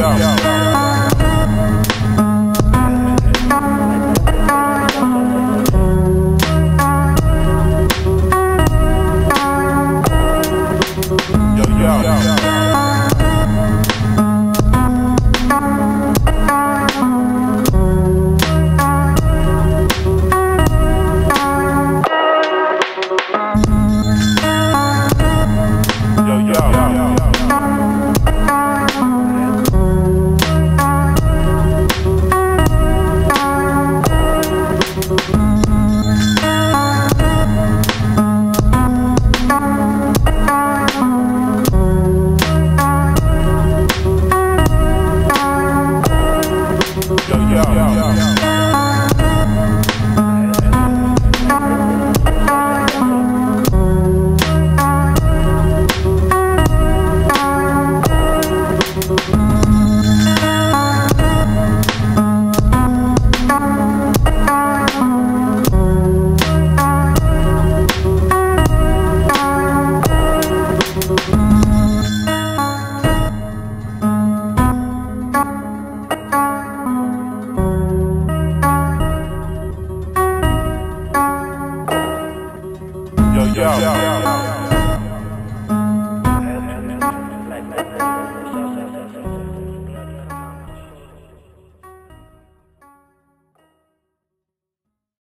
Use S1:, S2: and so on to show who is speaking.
S1: yo. yo.
S2: Música
S3: yo, yo. yo, yo.